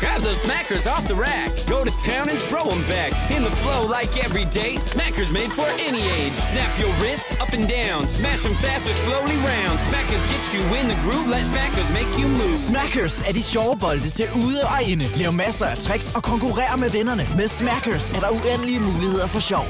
Grab those Smackerz off the rack. Go to town and throw them back. In the flow like every day. Smackerz made for any age. Snap your wrist up and down. Smash them fast or slowly round. Smackerz get you in the groove. Let Smackerz make you move. Smackerz er de sjove bolde til ude og inde. Lav masser af tricks og konkurrer med vennerne. Med Smackerz er der uendelige muligheder for sjov.